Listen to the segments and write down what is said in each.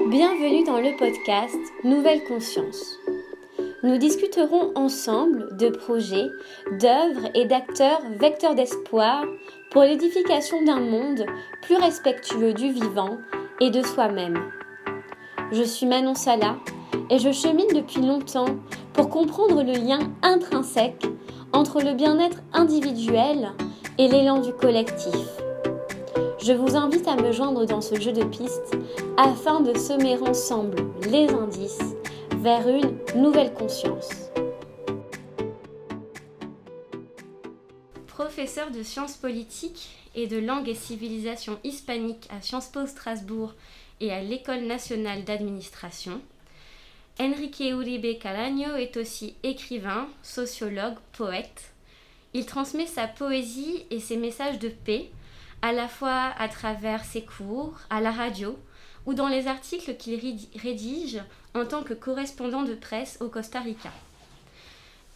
Bienvenue dans le podcast Nouvelle Conscience. Nous discuterons ensemble de projets, d'œuvres et d'acteurs vecteurs d'espoir pour l'édification d'un monde plus respectueux du vivant et de soi-même. Je suis Manon Sala et je chemine depuis longtemps pour comprendre le lien intrinsèque entre le bien-être individuel et l'élan du collectif. Je vous invite à me joindre dans ce jeu de pistes afin de semer ensemble les indices vers une nouvelle conscience. Professeur de sciences politiques et de langue et civilisation hispanique à Sciences Po Strasbourg et à l'École nationale d'administration, Enrique Uribe Calaño est aussi écrivain, sociologue, poète. Il transmet sa poésie et ses messages de paix à la fois à travers ses cours, à la radio ou dans les articles qu'il rédige en tant que correspondant de presse au Costa Rica.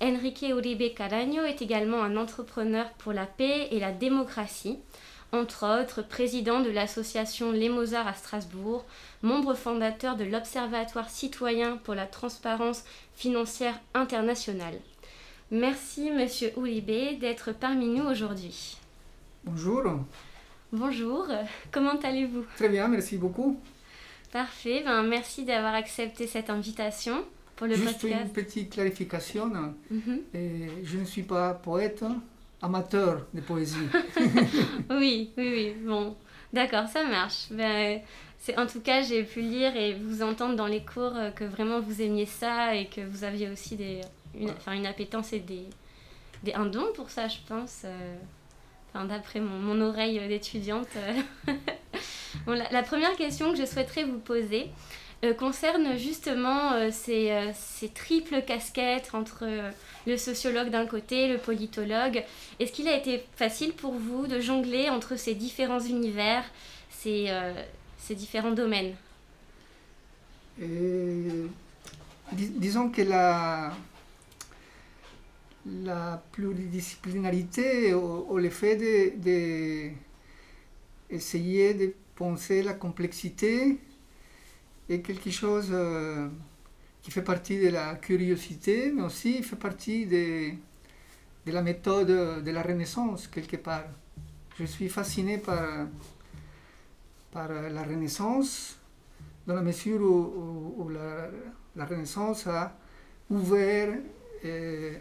Enrique Uribe Caraño est également un entrepreneur pour la paix et la démocratie, entre autres président de l'association Les Mozarts à Strasbourg, membre fondateur de l'Observatoire citoyen pour la transparence financière internationale. Merci, Monsieur Uribe, d'être parmi nous aujourd'hui. Bonjour. Bonjour, comment allez-vous? Très bien, merci beaucoup. Parfait, ben, merci d'avoir accepté cette invitation pour le Juste une petite clarification. Mhm. je ne suis pas poète, amateur de poésie. oui, oui, oui, bon, d'accord, ça marche. Ben, en tout cas, j'ai pu lire et vous entendre dans les cours que vraiment vous aimiez ça et que vous aviez aussi des, une, une appétence et des, des, un don pour ça, je pense. Euh, d'après mon, oreille d'étudiante. la, première question que je souhaiterais vous poser euh, concerne justement euh, ces, euh, triples casquettes entre le sociologue d'un côté, le politologue. Est-ce qu'il a été facile pour vous de jongler entre ces différents univers, ces différents domaines? Disons que la la pluridisciplinarité ou, le fait de, essayer de penser la complexité est quelque chose euh, qui fait partie de la curiosité, mais aussi fait partie de, de la méthode de la Renaissance, quelque part. Je suis fasciné par, par la Renaissance, dans la mesure où, la, Renaissance a ouvert euh,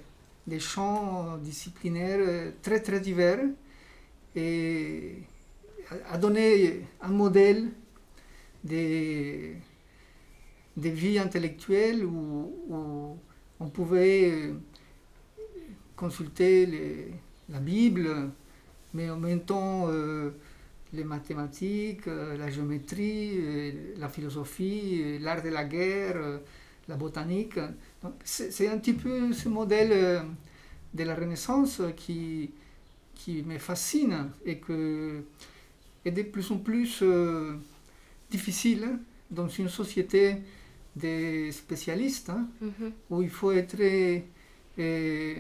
des champs disciplinaires euh, très très divers et a donné un modèle de, de vie intellectuelle où, on pouvait euh, consulter la Bible, mais en même temps euh, les mathématiques, la géométrie, la philosophie, l'art de la guerre, la botanique. C'est un petit peu ce modèle euh, de la Renaissance qui, qui me fascine et que est de plus en plus euh, difficile dans une société de spécialistes hein, mm-hmm. où il faut être euh,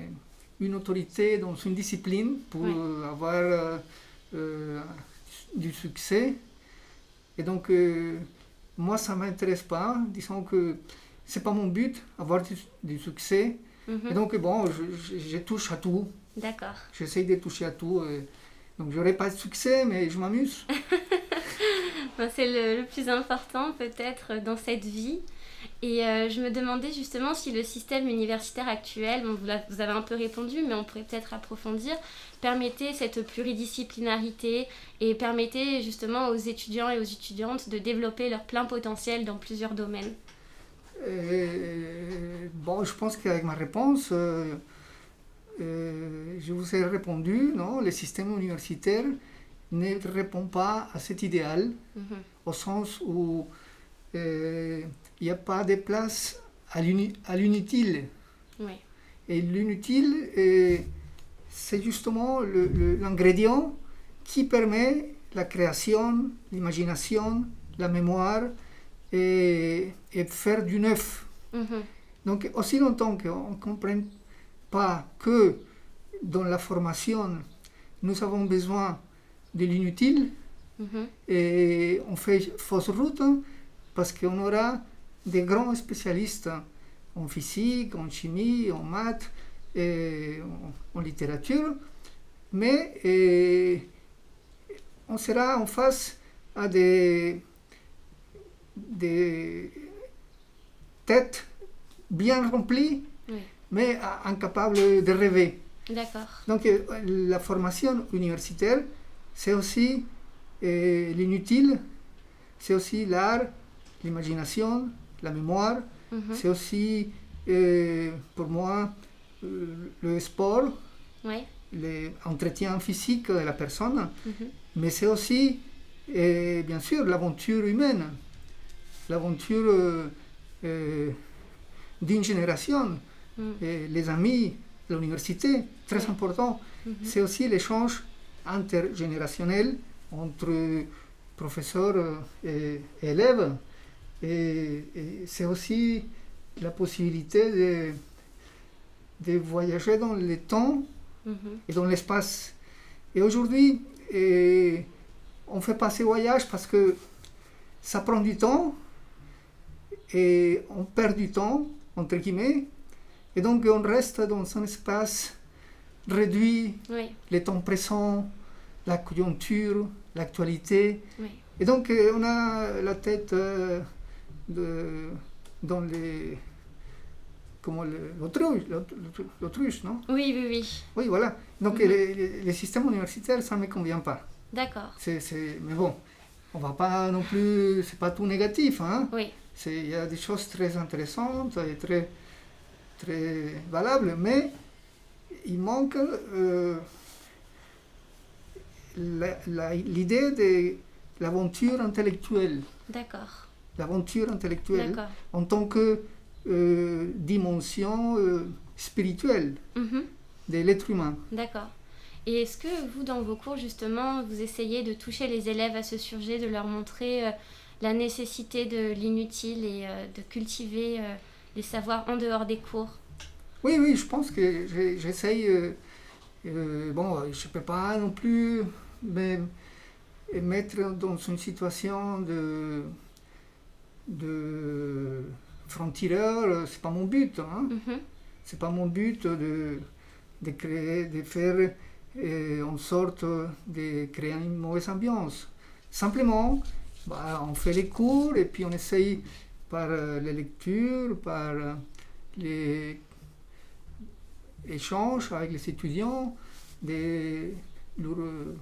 une autorité dans une discipline pour avoir du succès. Et donc, moi, ça ne m'intéresse pas. Disons que c'est pas mon but, avoir du, succès. Mhm. Et donc, bon, je, touche à tout. D'accord. J'essaye de toucher à tout. Donc, donc, j'aurai pas de succès, mais je m'amuse. Ben, c'est le, plus important, peut-être, dans cette vie. Et euh, je me demandais justement si le système universitaire actuel, bon, vous, avez un peu répondu, mais on pourrait peut-être approfondir, permettait cette pluridisciplinarité et permettait justement aux étudiants et aux étudiantes de développer leur plein potentiel dans plusieurs domaines. Euh, bon, je pense qu'avec ma réponse, euh, euh, je vous ai répondu, non, le système universitaire ne répond pas à cet idéal, mhm. au sens où il n'y a pas de place à l'inutile. Et l'inutile, c'est justement l'ingrédient qui permet la création, l'imagination, la mémoire, et, faire du neuf. Mhm. Donc, aussi longtemps qu'on ne comprenne pas que dans la formation, nous avons besoin de l'inutile, mhm. et on fait fausse route, parce qu'on aura des grands spécialistes en physique, en chimie, en maths, et en, en littérature, mais et, on sera en face à des, des têtes bien remplies, Oui. mais incapables de rêver. D'accord. Donc euh, la formation universitaire, c'est aussi euh, l'inutile, c'est aussi l'art, l'imagination, la mémoire, Mhm. c'est aussi euh, pour moi euh, le sport, l'entretien physique de la personne, Mhm. mais c'est aussi bien sûr l'aventure humaine, l'aventure euh, euh, d'une génération, Mm. Et les amis, l'université, très Ouais. important. Mhm. C'est aussi l'échange intergénérationnel entre professeurs euh, et élèves. Et, et c'est aussi la possibilité de, de voyager dans le temps Mhm. et dans l'espace. Et aujourd'hui, on fait pas ces voyages parce que ça prend du temps et on perd du temps, entre guillemets, et donc on reste dans un espace réduit, Oui. le temps présent, la conjoncture, l'actualité. Oui. Et donc euh, on a la tête euh, de- dans les... Comment l'autruche, non? Oui, oui, oui. oui, voilà. Donc Mhm. les, les- les systèmes universitaires, ça ne me convient pas. D'accord. Mais bon, on va pas non plus... C'est pas tout négatif. Hein? Oui. Il y a des choses très intéressantes et très, très valables, mais il manque euh, l'idée de l'aventure intellectuelle. D'accord. L'aventure intellectuelle en tant que euh, dimension euh, spirituelle Mhm. de l'être humain. D'accord. Et est-ce que vous, dans vos cours, justement, vous essayez de toucher les élèves à ce sujet, de leur montrer euh, la nécessité de l'inutile et euh, de cultiver euh, les savoirs en dehors des cours Oui, oui, je pense que j'essaye. euh, bon, je ne peux pas non plus me me mettre dans une situation de, de franc-tireur, c'est pas mon but. Hein. Mhm. C'est pas mon but de, de créer, de faire euh, en sorte de créer une mauvaise ambiance. Simplement, bah, on fait les cours et puis on essaye par euh, les lectures, par euh, les échanges avec les étudiants, de leur euh,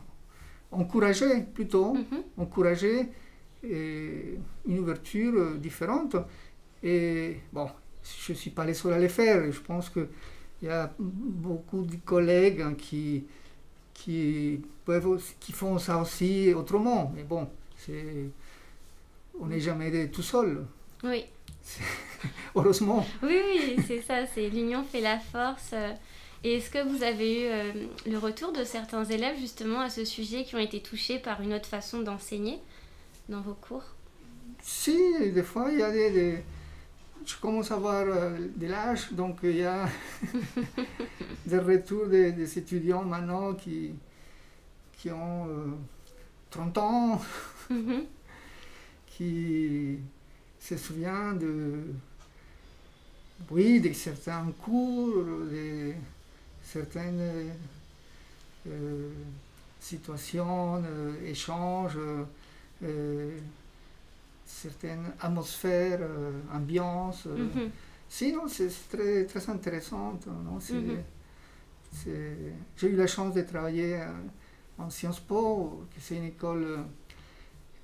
encourager plutôt Mhm. encourager euh, une ouverture différente. Et bon, je ne suis pas le seul à le faire. Je pense qu'il y a beaucoup de collègues qui, qui, peuvent, aussi- qui font ça aussi autrement. Mais bon, on n'est jamais tout seul, Oui. heureusement. Oui, oui, c'est ça, c'est l'union fait la force. euh. Et est-ce que vous avez eu euh, le retour de certains élèves justement à ce sujet qui ont été touchés par une autre façon d'enseigner dans vos cours? Si, des fois, il y a des... des- je commence à avoir euh, de l'âge, donc il y a des retours des, des étudiants maintenant qui, qui ont euh, 30 ans, Mhm. qui se souviennent de, oui, de certains cours, de certaines euh, situations, euh, échanges, euh, certaines atmosphères, ambiances. Mhm. Sinon, c'est très, très intéressant. Mhm. J'ai eu la chance de travailler en Sciences Po, c'est une école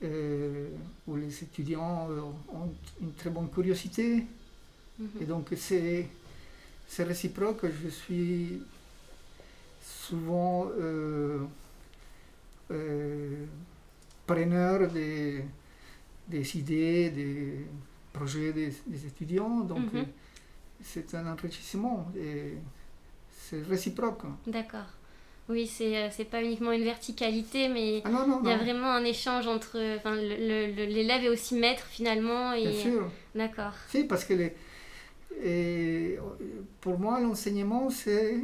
euh, où les étudiants euh, ont une très bonne curiosité. Mhm. Et donc, c'est réciproque. Je suis souvent euh, euh, preneur des, des idées, des projets des, des étudiants. Donc, Mhm. c'est un enrichissement et c'est réciproque. D'accord. Oui, c'est euh, c'est pas uniquement une verticalité, mais Ah non, non, il y a non. vraiment un échange entre. Enfin, le- le- le- l'élève est aussi maître finalement. Et... Bien sûr. D'accord. Si, parce que les- et, pour moi, l'enseignement, c'est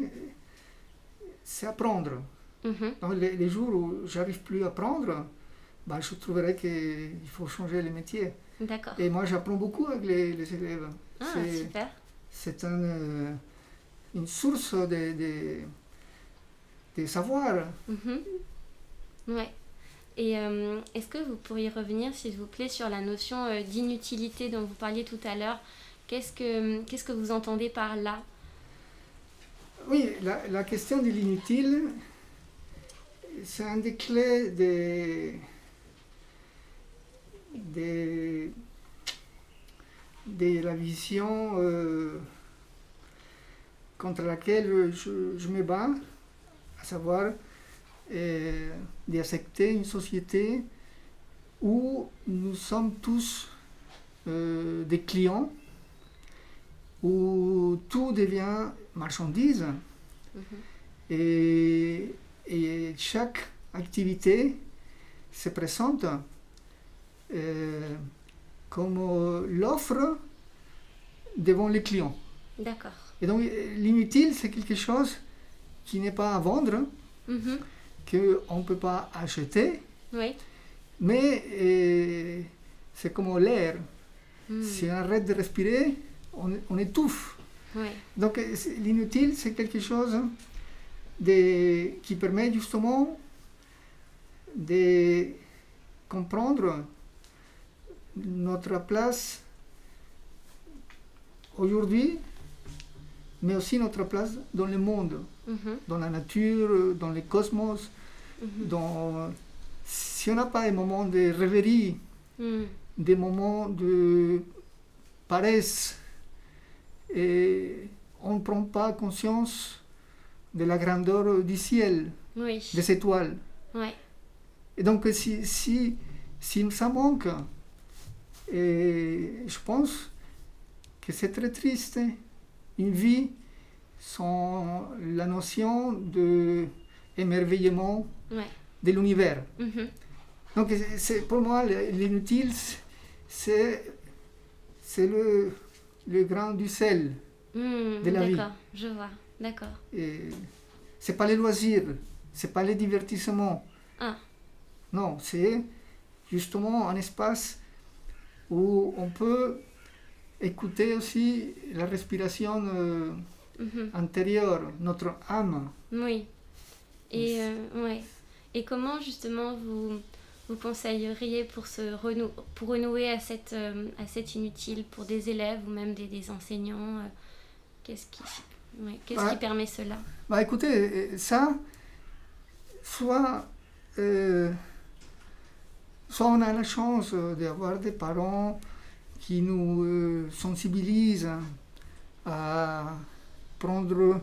c'est apprendre. Mhm. Donc, les, les jours où j'arrive plus à apprendre, bah, je trouverais qu'il faut changer les métiers. D'accord. Et moi, j'apprends beaucoup avec les, les élèves. Ah, c'est- super. C'est un, euh, une source de, de, de savoir. Mhm. Ouais. Et euh, est-ce que vous pourriez revenir, s'il vous plaît, sur la notion euh, d'inutilité dont vous parliez tout à l'heure? Qu'est-ce que qu'est-ce que vous entendez par là? Oui, la, la question de l'inutile, c'est un des clés de, la vision euh, contre laquelle je, je me bats, savoir euh, d'accepter une société où nous sommes tous euh, des clients, où tout devient marchandise Mhm. et, et chaque activité se présente euh, comme l'offre devant les clients. D'accord. Et donc euh, l'inutile, c'est quelque chose qui n'est pas à vendre, Mhm. qu'on ne peut pas acheter, Oui. mais euh, c'est comme l'air. Mhm. Si on arrête de respirer, on, on étouffe. Donc euh, l'inutile, c'est quelque chose de, qui permet justement de comprendre notre place aujourd'hui, mais aussi notre place dans le monde, Mhm. dans la nature, dans le cosmos. Mhm. Dans, si on n'a pas des moments de rêverie, Mhm. des moments de paresse et on ne prend pas conscience de la grandeur du ciel, Oui. des étoiles. Ouais. Et donc si, si, si ça manque, et je pense que c'est très triste, une vie sans la notion de émerveillement Ouais. de l'univers. Mhm. Donc c'est- pour moi, le- l'inutile, c'est, c'est le, le grain du sel. Mhm. De la vie. D'accord. Je vois. D'accord. C'est pas les loisirs, c'est pas les divertissements. Ah. Non, c'est justement un espace où on peut écouter aussi la respiration euh, Intérieure, notre âme. Oui. Et, euh, ouais. Et comment justement vous, vous conseilleriez pour, se renou pour renouer à cette, euh, à cette inutile pour des élèves ou même des, des enseignants euh, Qu'est-ce qui, ouais, qu'est-ce Ouais. qui permet cela? Bah écoutez, ça, soit, euh, soit on a la chance d'avoir des parents qui nous sensibilisent à prendre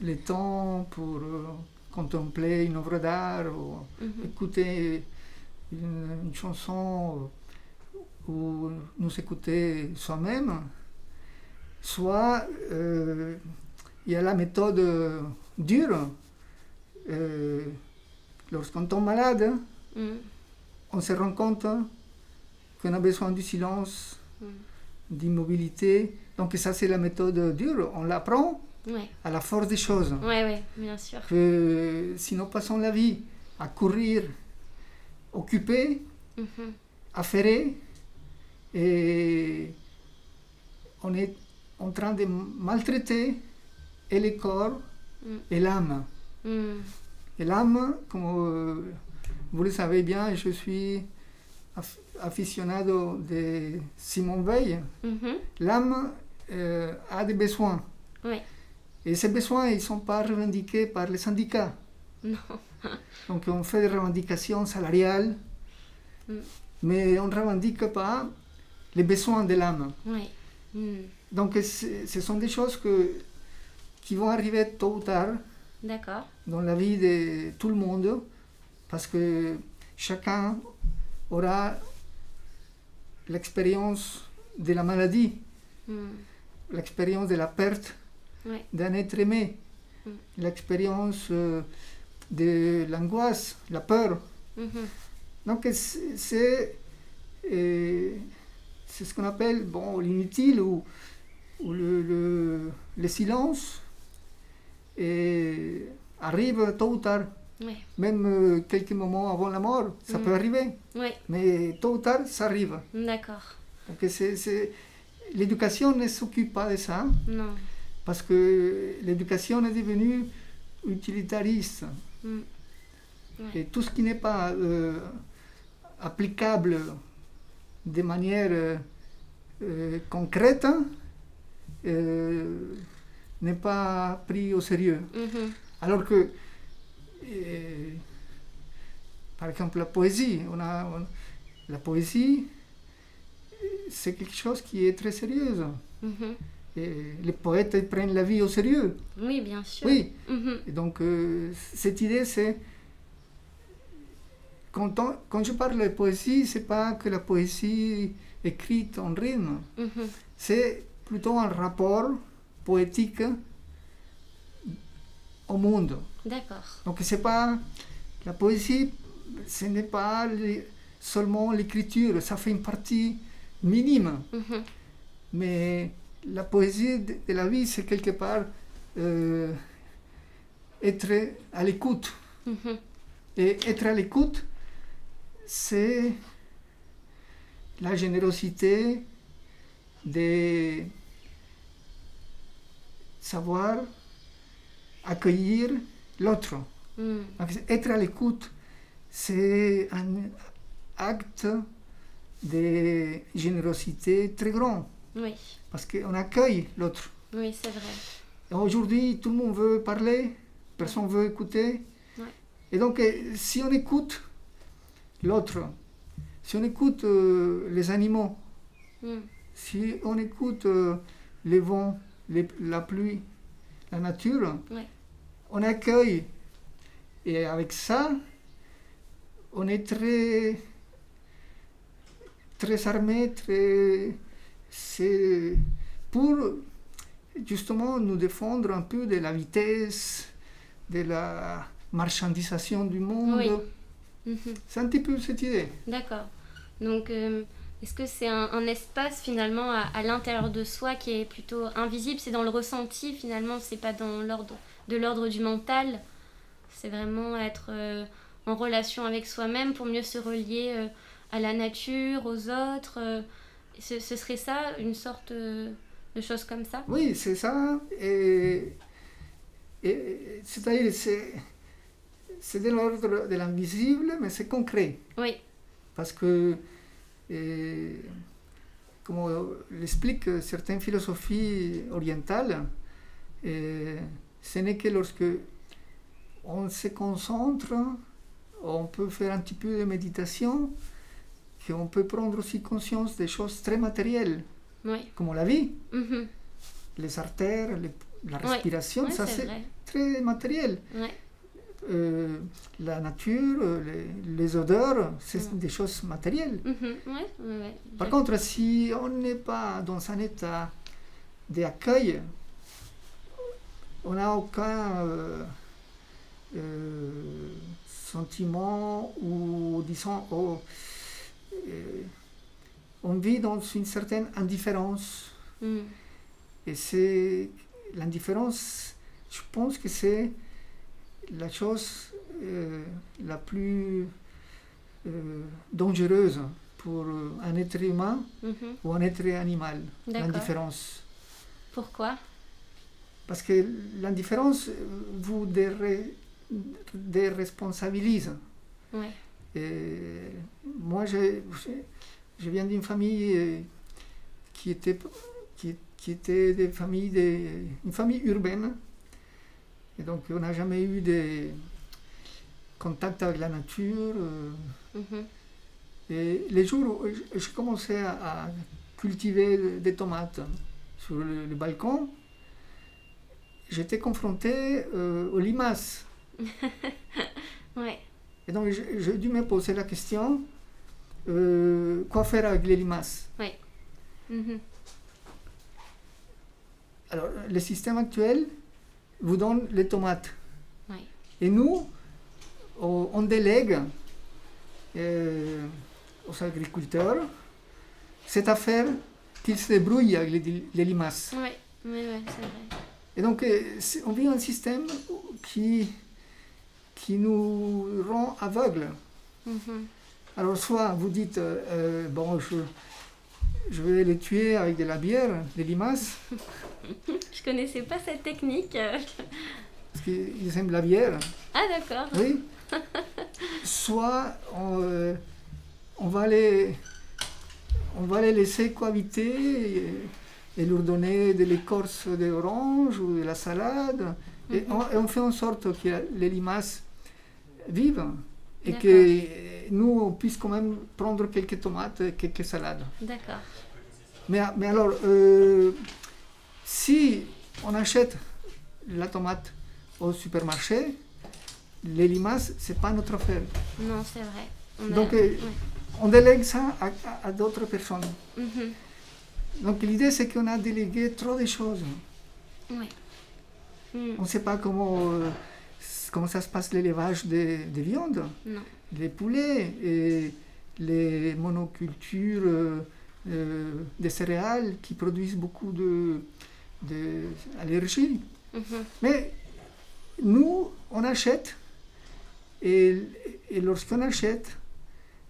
le temps pour euh, contempler une œuvre d'art ou Mhm. écouter une, une chanson ou nous écouter soi-même, soit euh, il y a la méthode dure. Euh, Lorsqu'on tombe malade, Mhm. on se rend compte qu'on a besoin du silence, Mhm. D'immobilité. Donc ça c'est la méthode dure, on l'apprend Ouais. à la force des choses. ouais, ouais, bien sûr. Que si nous passons la vie à courir, occupés, Mhm. affairés, et on est en train de maltraiter et le corps Mm. et l'âme. Mhm. Et l'âme, comme euh, vous le savez bien, je suis aficionado de Simon Veil. L'âme euh, a des besoins. Et ces besoins, ils ne sont pas revendiqués par les syndicats. Non. Donc on fait des revendications salariales, Mm. mais on ne revendique pas les besoins de l'âme. Mhm. Donc ce sont des choses que, qui vont arriver tôt ou tard dans la vie de tout le monde, parce que chacun aura l'expérience de la maladie, Mhm. l'expérience de la perte Ouais. d'un être aimé, Mm. l'expérience euh, de l'angoisse, la peur. Mhm. Donc c'est c'est euh, c'est ce qu'on appelle bon, l'inutile ou, ou le, le- le silence et arrive tôt ou tard. Ouais. Même euh, quelques moments avant la mort, ça Mm. peut arriver. Ouais, Mais tôt ou tard, ça arrive. d'accord. L'éducation ne s'occupe pas de ça, Non. parce que l'éducation est devenue utilitariste. Mm. Ouais. Et tout ce qui n'est pas euh, applicable de manière euh, concrète euh, n'est pas pris au sérieux. Mhm. Alors que, euh, par exemple, la poésie, on a, on- la poésie, c'est quelque chose qui est très sérieux. Mhm. Et les poètes ils prennent la vie au sérieux. Oui, bien sûr. Oui. Mhm. Et donc, euh, cette idée, c'est. Quand, je parle de poésie, c'est pas que la poésie écrite en rythme, Mhm. c'est plutôt un rapport poétique au monde. D'accord. Donc, c'est pas. La poésie, ce n'est pas les- seulement l'écriture, ça fait une partie minime. Mhm. Mais la poésie de, de la vie, c'est quelque part euh, être à l'écoute. Mhm. Et être à l'écoute, c'est la générosité de savoir accueillir l'autre. Mm. Être à l'écoute, c'est un acte de générosité très grand, Oui, parce qu'on accueille l'autre. oui, c'est vrai. Aujourd'hui, tout le monde veut parler, personne ne veut écouter. Ouais. Et donc, euh, si on écoute l'autre, si on écoute euh, les animaux, Mm. si on écoute euh, les vents, les- la pluie, la nature, Ouais. on accueille. Et avec ça, on est très, très armé, très, c'est pour justement nous défendre un peu de la vitesse, de la marchandisation du monde. Oui. Mhm. C'est un petit peu cette idée. D'accord. Donc, euh, est-ce que c'est un, un espace finalement à, à l'intérieur de soi qui est plutôt invisible? C'est dans le ressenti finalement, c'est pas dans l'ordre de l'ordre du mental? C'est vraiment être euh, en relation avec soi-même pour mieux se relier euh, à la nature, aux autres. euh. ce, ce serait ça, une sorte de chose comme ça? Oui, c'est ça. Et, et- c'est-à-dire, c'est, c'est de l'ordre de l'invisible, mais c'est concret. Oui. Parce que, euh, comme l'expliquent certaines philosophies orientales, euh, ce n'est que lorsque on se concentre, on peut faire un petit peu de méditation, qu'on peut prendre aussi conscience des choses très matérielles, Oui. comme la vie, Mhm. les artères, les- la respiration, ça c'est très matériel. Euh, la nature, euh, les, les odeurs, c'est Ouais. des choses matérielles. Mhm. Ouais, ouais. Par contre, si on n'est pas dans un état d'accueil, on n'a aucun euh, euh, sentiment ou, disons, oh, on vit dans une certaine indifférence. Mm. Et c'est l'indifférence, je pense que c'est la chose euh, la plus euh, dangereuse pour un être humain Mhm. ou un être animal, l'indifférence. Pourquoi? Parce que l'indifférence vous déresponsabilise. Ouais. Et moi, je viens d'une famille euh, qui était, qui, qui était des familles de- une famille urbaine. Et donc, on n'a jamais eu de contact avec la nature. euh, Mhm. Et les jours où je- je commençais à, à cultiver des tomates sur le, le balcon, j'étais confronté euh, aux limaces. Ouais. Et donc, j'ai dû me poser la question euh, quoi faire avec les limaces? Mhm. Alors, le système actuel vous donne les tomates. Et nous, on on délègue euh, aux agriculteurs cette affaire qu'ils se débrouillent avec les, les limaces. Ouais, c'est vrai. Et donc, euh, on vit un système qui, qui nous rend aveugles. Mhm. Alors soit vous dites, euh, bon, je, je vais les tuer avec de la bière, des limaces, Je connaissais pas cette technique. parce qu'ils aiment la bière, Ah d'accord. oui. Soit on, euh, on va les, on va les laisser cohabiter et, et leur donner de l'écorce d'orange ou de la salade. Et, Mhm. on, et on fait en sorte que les limaces vivent et que nous, on puisse quand même prendre quelques tomates et quelques salades. D'accord. Mais, mais alors, euh, si on achète la tomate au supermarché, les limaces, c'est pas notre affaire. Non, c'est vrai. On a- Donc, euh, ouais. On délègue ça à, à- à d'autres personnes. Mhm. Donc l'idée, c'est qu'on a délégué trop de choses. Ouais. Mm. On ne sait pas comment, euh, comment ça se passe l'élevage des, des viandes, Non. les poulets, et les monocultures euh, des céréales qui produisent beaucoup de, de. Mais nous, on achète, et, et lorsqu'on achète,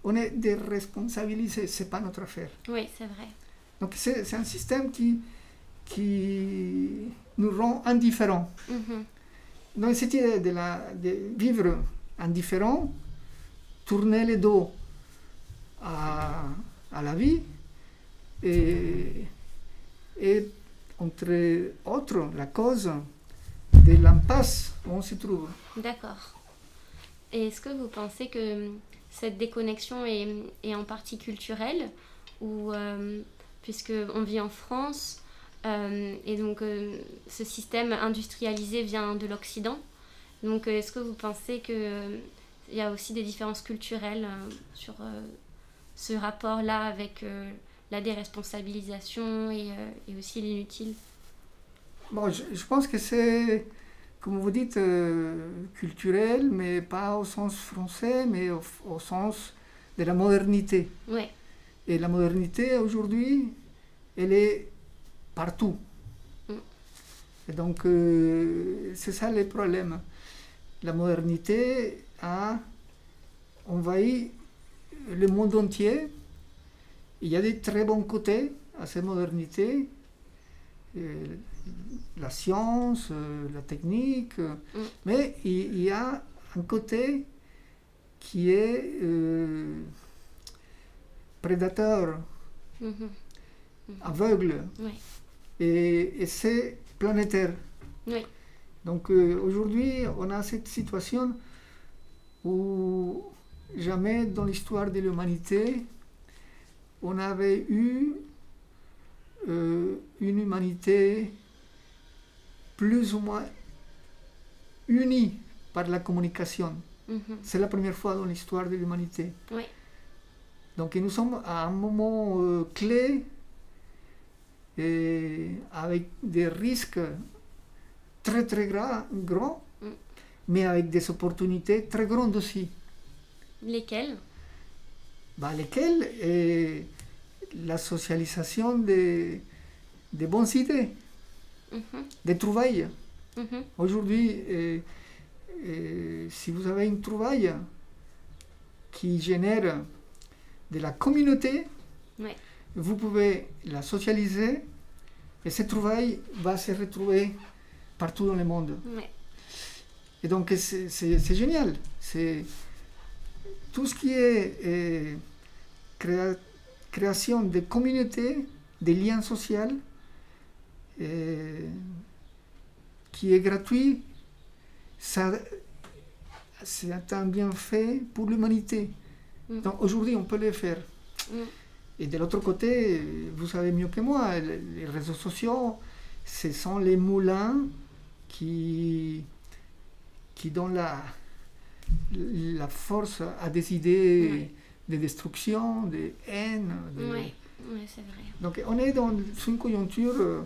on est déresponsabilisé, ce n'est pas notre affaire. Oui, c'est vrai. Donc c'est un système qui, qui nous rend indifférents. Mhm. Donc cette idée de, la, de vivre indifférent, tourner le dos à, à la vie, et, et entre autres la cause de l'impasse où on se trouve? D'accord. Et est-ce que vous pensez que hum, cette déconnexion est, en partie culturelle ou euh, puisque on vit en France euh, et donc ce système industrialisé vient de l'Occident? Donc euh, est-ce que vous pensez que il y a aussi des différences culturelles sur euh, ce rapport-là avec euh, la déresponsabilisation et, euh, et aussi l'inutile Bon, je, je pense que c'est, comme vous dites, euh, culturel, mais pas au sens français, mais au, au sens de la modernité. Oui, Et la modernité aujourd'hui, elle est partout. Mm. Et donc, euh, c'est ça le problème. La modernité a envahi le monde entier. Il y a des très bons côtés à cette modernité. Euh, la science, euh, la technique, euh, Mm. mais il, il y a un côté qui est euh, prédateur, aveugle, Oui. et, et c'est planétaire. Oui. Donc euh, aujourd'hui, on a cette situation où jamais dans l'histoire de l'humanité, on avait eu euh, une humanité plus ou moins unie par la communication. Mhm. C'est la première fois dans l'histoire de l'humanité. Oui. Donc nous sommes à un moment euh, clé et avec des risques très très gra- grands, Mm. mais avec des opportunités très grandes aussi. Lesquels Bah, lesquelles est la socialisation des, des bonnes idées, Mhm. des trouvailles. Aujourd'hui, euh, euh, si vous avez une trouvaille qui génère de la communauté, Ouais. vous pouvez la socialiser et cette trouvaille va se retrouver partout dans le monde. Ouais. Et donc c'est génial. C'est tout ce qui est euh, créa- création de communautés, des liens sociaux, euh, qui est gratuit, ça c'est un bienfait pour l'humanité. Mm. Donc aujourd'hui on peut le faire. Mm. Et de l'autre côté, vous savez mieux que moi, les réseaux sociaux, ce sont les moulins qui, qui donnent la, la force à des idées Ouais. De destruction, de haine. de-. Ouais, c'est vrai. Donc on est dans une conjoncture euh,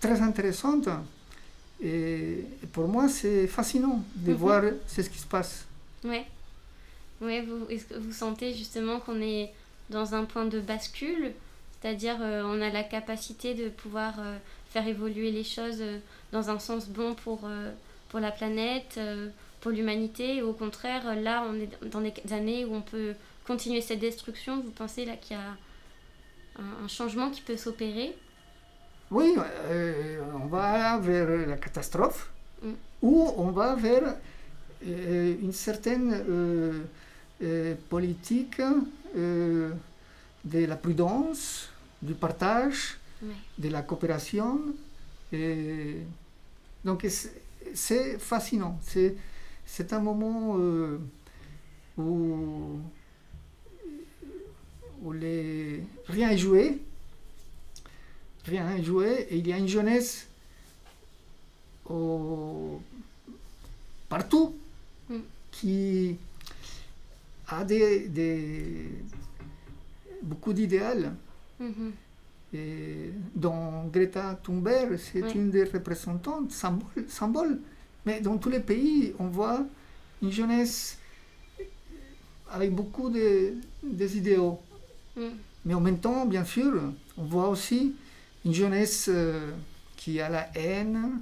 très intéressante. Et pour moi, c'est fascinant de Mhm. voir ce qui se passe. Ouais. Ouais, vous, est-ce que vous sentez justement qu'on est dans un point de bascule? C'est-à-dire, euh, on a la capacité de pouvoir euh, faire évoluer les choses euh, dans un sens bon pour, pour la planète, pour l'humanité ou au contraire, là, on est dans des années où on peut continuer cette destruction Vous pensez là qu'il y a un, changement qui peut s'opérer Oui, euh, on va vers la catastrophe mm. ou on va vers euh, une certaine euh, politique de la prudence, du partage, de la coopération. Et donc c'est fascinant. C'est un moment où où les... rien est joué, rien joué, et il y a une jeunesse partout mm. qui a des, beaucoup d'idéal. Mm-hmm. Et dont Greta Thunberg, c'est une des représentantes, symbole, symbole. Mais dans tous les pays, on voit une jeunesse avec beaucoup de, des idéaux. Mm. Mais en même temps, bien sûr, on voit aussi une jeunesse euh, qui a la haine,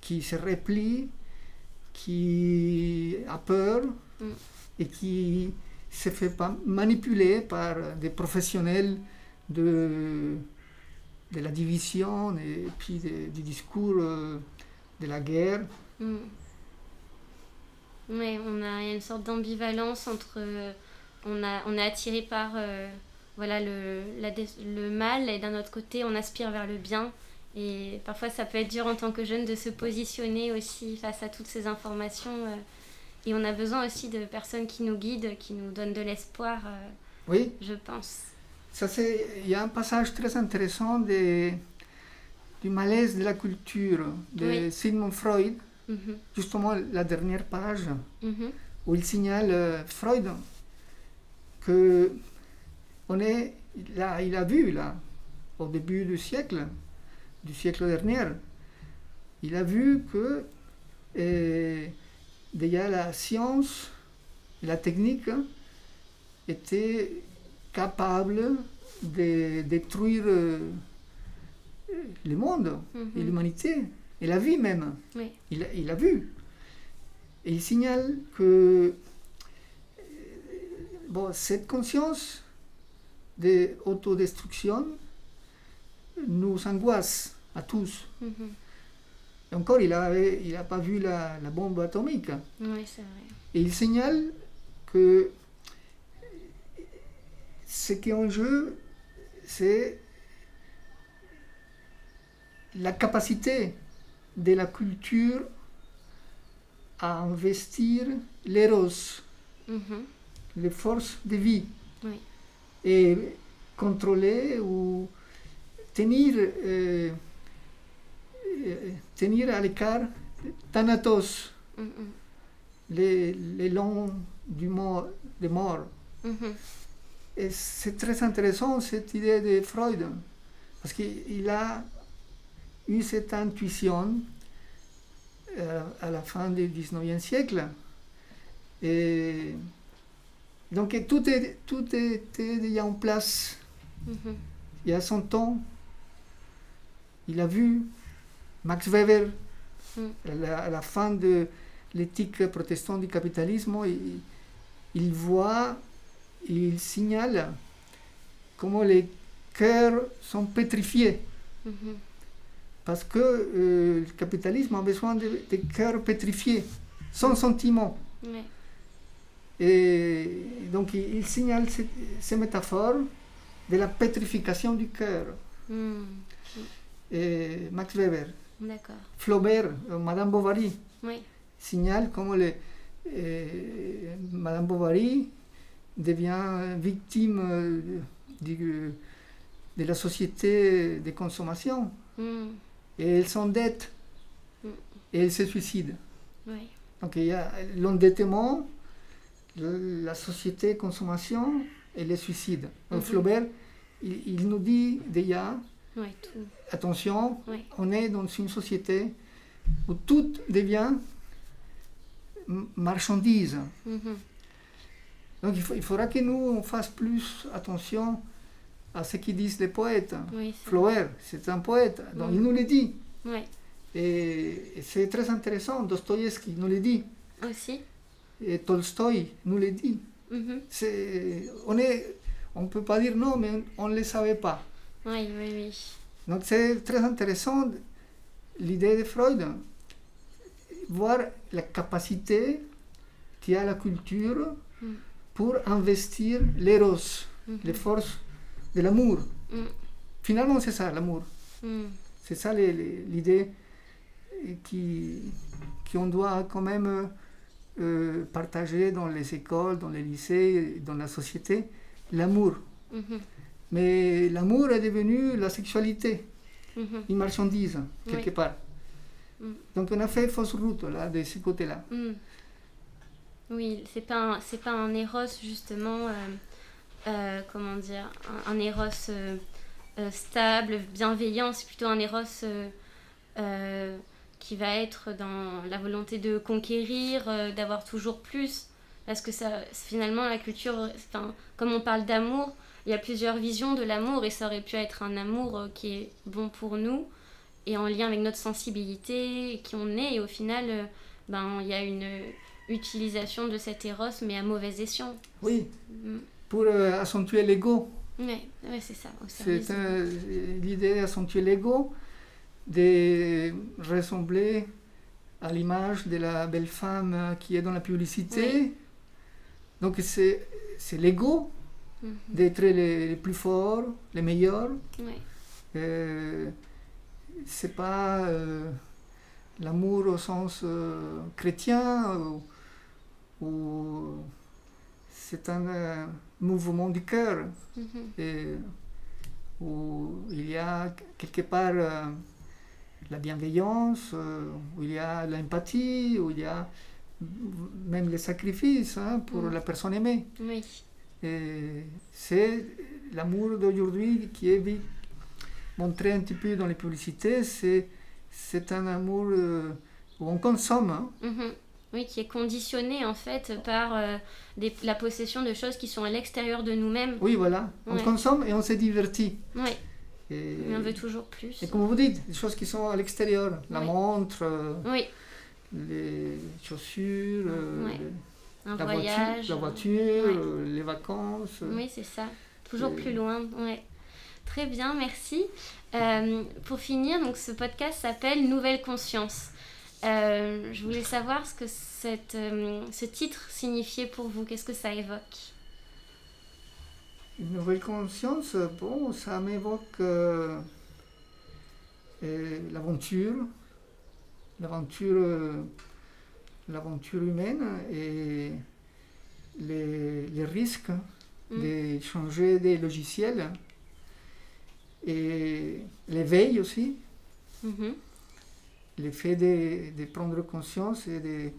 qui se replie, qui a peur mm. et qui se fait pas manipuler par des professionnels de, de la division et puis du discours euh, de la guerre. Mm. Oui, on a une sorte d'ambivalence entre on, a, on est attiré par euh, voilà, le, le mal et d'un autre côté on aspire vers le bien. Et parfois ça peut être dur en tant que jeune de se positionner aussi face à toutes ces informations. Euh, et on a besoin aussi de personnes qui nous guident, qui nous donnent de l'espoir, euh, oui. je pense. Il y a un passage très intéressant de, du malaise de la culture de Sigmund Freud, mhm. justement la dernière page, mhm. où il signale Freud que on est, là, il a vu, là, au début du siècle, du siècle dernier, il a vu que eh, déjà la science, la technique était capable de détruire le monde et mhm. l'humanité, et la vie même. Il, il, a vu. Et il signale que bon, cette conscience d'autodestruction nous angoisse à tous. Et encore, il n'a il a pas vu la, la bombe atomique. Oui, c'est vrai. Et il signale que ce qui est en jeu, c'est la capacité de la culture à investir l'éros. Mhm les forces de vie et contrôler ou tenir, euh, euh, tenir à l'écart Thanatos, mm, mm. les, les longs du mort, des morts. Mm-hmm. Et c'est très intéressant cette idée de Freud, parce qu'il a eu cette intuition euh, à la fin du 19e siècle. Et donc tout, est, tout était déjà en place. Mhm. Il y a 100 ans, il a vu Max Weber mhm. à, la, fin de l'éthique protestante du capitalisme. Il, il voit, il signale comment les cœurs sont pétrifiés. Mhm. Parce que euh, le capitalisme a besoin de, cœurs pétrifiés, sans sentiment. Et donc il, signale ces, métaphores de la pétrification du cœur. Hmm. Et Max Weber. Flaubert, euh, Madame Bovary, signale comment le, euh, Madame Bovary devient victime euh, de, la société de consommation. Hmm. Et elle s'endette. Hmm. Et elle se suicide. Donc il y a l'endettement la société consommation et les suicides. Donc, mhm. Flaubert, il, nous dit déjà, attention, on est dans une société où tout devient marchandise. Mhm. Donc il, il, faudra que nous on fasse plus attention à ce qu'ils disent les poètes. Flaubert, c'est un poète, donc il nous le dit. Et, et c'est très intéressant, Dostoïevski nous le dit. Aussi. Et Tolstoï nous le dit. Mhm. On est, on peut pas dire non, mais on ne le savait pas. Oui, oui, oui. Donc c'est très intéressant l'idée de Freud, voir la capacité qu'a la culture Mm. pour investir l'éros, Mhm. les forces de l'amour. Mm. Finalement, c'est ça, l'amour. Mm. C'est ça l'idée euh, qui qu'on doit quand même euh, partager dans les écoles, dans les lycées, dans la société, l'amour. Mhm. Mais l'amour est devenu la sexualité, Mhm. une marchandise, quelque Oui. part. Mm. Donc on a fait fausse route là, de ce côté-là. Mm. Oui, c'est pas un, pas un éros justement, euh, euh, comment dire, un, un éros euh, stable, bienveillant. C'est plutôt un éros qui va être dans la volonté de conquérir, euh, d'avoir toujours plus. Parce que ça, finalement, la culture, enfin, comme on parle d'amour, il y a plusieurs visions de l'amour et ça aurait pu être un amour euh, qui est bon pour nous et en lien avec notre sensibilité, et qui on est. Et au final, euh, ben, il y a une utilisation de cet éros, mais à mauvais escient. Oui, Mm. pour accentuer l'ego. Ouais, c'est ça. C'est l'idée d'accentuer l'ego, de ressembler à l'image de la belle femme qui est dans la publicité. Donc c'est c'est l'ego Mhm. d'être les, les plus forts, les meilleurs. Ouais. Euh, c'est pas euh, l'amour au sens euh, chrétien ou, ou c'est un euh, mouvement du cœur Mhm. où il y a quelque part la bienveillance, euh, où il y a l'empathie, où il y a même les sacrifices hein, pour Mm. la personne aimée. Oui. Et c'est l'amour d'aujourd'hui qui est montré un petit peu dans les publicités. C'est, un amour euh, où on consomme. hein. Mhm. Oui, qui est conditionné en fait par euh, des- la possession de choses qui sont à l'extérieur de nous-mêmes. Oui, voilà. On consomme et on se divertit. Oui, Et, mais on veut toujours plus. et comme vous dites, des choses qui sont à l'extérieur. La Oui. montre, euh, Oui, les chaussures, euh, un la voyage. voiture, la voiture euh, les vacances. Oui, c'est ça. Toujours Et- plus loin. Ouais. Très bien, merci. Euh, pour finir, donc ce podcast s'appelle Nouvelle conscience. Euh, je voulais savoir ce que cette, euh, ce titre signifiait pour vous. Qu'est-ce que ça évoque? Une nouvelle conscience, bon, ça m'évoque euh, l'aventure, l'aventure, l'aventure humaine et les, les risques Mm. de changer des logiciels et l'éveil aussi, le fait de, de prendre conscience et de,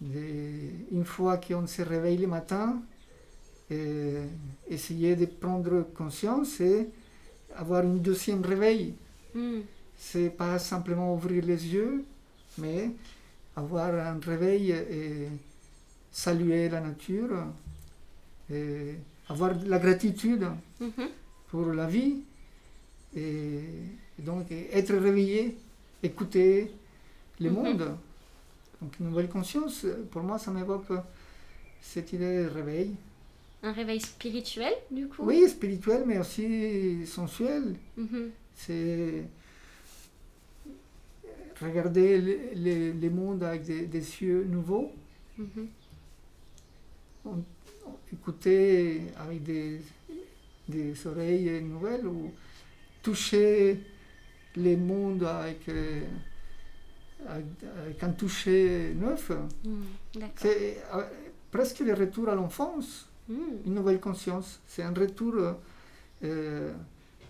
de- une fois qu'on se réveille le matin, essayer de prendre conscience et avoir une deuxième réveil. Mm. C'est pas simplement ouvrir les yeux, mais avoir un réveil et saluer la nature, et avoir de la gratitude Mhm. pour la vie et donc être réveillé, écouter le Mhm. monde. Donc une nouvelle conscience, pour moi, ça m'évoque cette idée de réveil. Un réveil spirituel, du coup? Oui, spirituel, mais aussi sensuel. Mhm. C'est regarder le, le- le monde avec des, des yeux nouveaux, Mhm. écouter avec des, des oreilles nouvelles ou toucher le monde avec, euh, avec, avec un toucher neuf. Mm. D'accord. C'est euh, presque le retour à l'enfance, Mm. une nouvelle conscience. C'est un retour euh,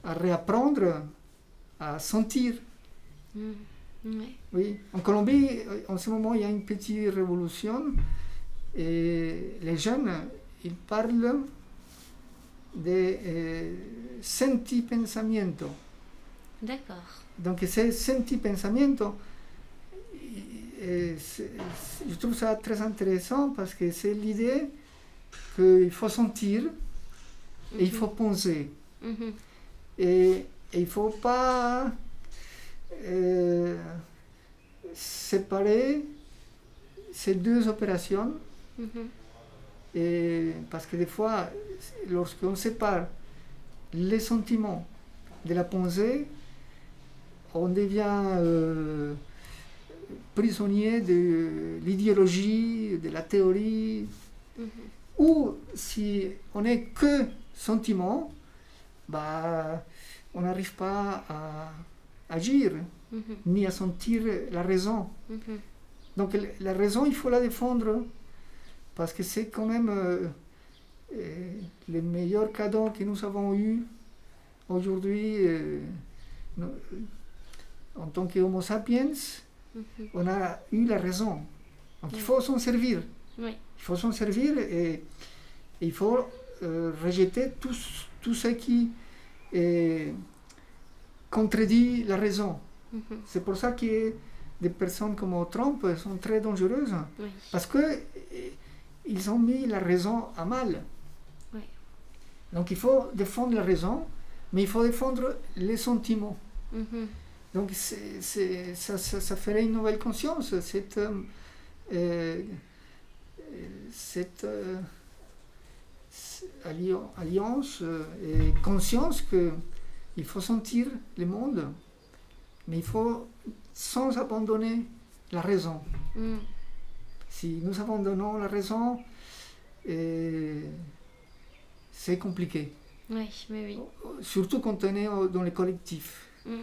à réapprendre à sentir. Mm. Oui, en Colombie, euh, en ce moment, il y a une petite révolution et les jeunes, ils parlent de euh, sentipensamiento. D'accord. Donc, ce sentipensamiento, euh, c'est- c'est- je trouve ça très intéressant parce que c'est l'idée qu'il faut sentir et il Mhm. faut penser. Mhm. Et, et il ne faut pas euh, séparer ces deux opérations, Mhm. et parce que des fois, lorsqu'on sépare les sentiments de la pensée, on devient euh, prisonnier de l'idéologie, de la théorie. Ou si on n'est que sentiment, bah, on n'arrive pas à agir, Mhm. ni à sentir la raison. Mhm. Donc la raison, il faut la défendre, parce que c'est quand même euh, euh, le meilleur cadeau que nous avons eu aujourd'hui euh, en tant qu'Homo sapiens. Mhm. On a eu la raison. Donc il faut s'en servir. Oui. Il faut s'en servir et, et il faut euh, rejeter tout, ce- tout ce qui euh, contredit la raison. Mhm. C'est pour ça que des personnes comme Trump sont très dangereuses. Oui. Parce que euh, ils ont mis la raison à mal. Oui. Donc il faut défendre la raison, mais il faut défendre les sentiments. Mhm. Donc c'est- c'est- ça, ça, ça ferait une nouvelle conscience, euh, cette euh, alliance euh, et conscience que il faut sentir le monde, mais il faut sans abandonner la raison. Mhm. Si nous abandonnons la raison, c'est compliqué. Oui, oui, oui. Surtout quand on est dans les collectifs. Mm.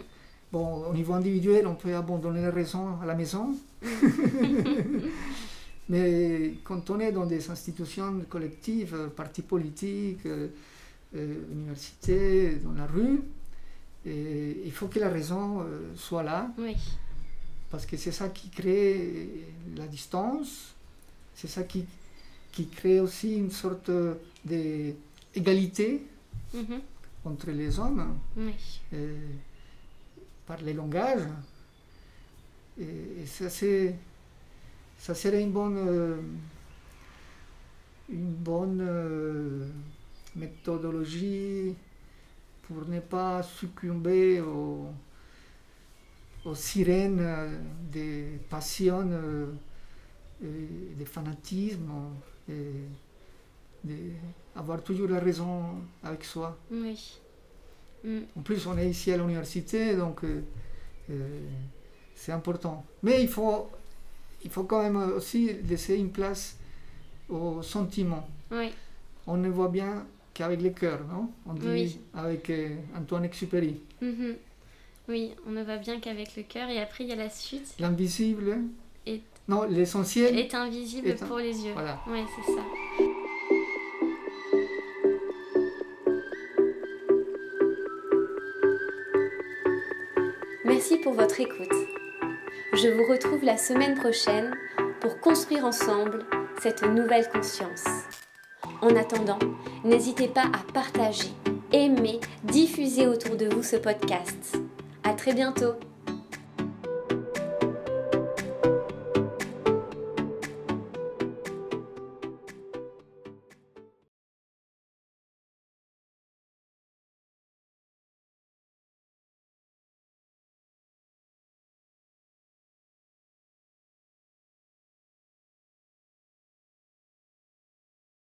Bon, au niveau individuel, on peut abandonner la raison à la maison. Mais quand on est dans des institutions collectives, euh, partis politiques, euh, euh, universités, dans la rue, et il faut que la raison soit là, Oui. parce que c'est ça qui crée la distance, c'est ça qui, qui crée aussi une sorte d'égalité Mhm. entre les hommes Oui. par les langages. Et, et ça, c'est, ça serait une bonne, euh, une bonne euh, méthodologie pour ne pas succomber aux, aux sirènes euh, des passions, euh, des fanatismes, et avoir toujours la raison avec soi. Oui. Mm. En plus, on est ici à l'université, donc c'est important. Mais il faut, il faut quand même aussi laisser une place aux sentiments. Oui. On ne voit bien qu'avec le cœur, non? On dit Oui. avec euh, Antoine Exupéry. Mhm. Oui, on ne va bien qu'avec le cœur. Et après, il y a la suite. L'invisible, Est- non, l'essentiel, Est invisible Est un- pour les yeux. voilà. Oui, c'est ça. Merci pour votre écoute. Je vous retrouve la semaine prochaine pour construire ensemble cette nouvelle conscience. En attendant, n'hésitez pas à partager, aimer, diffuser autour de vous ce podcast. À très bientôt.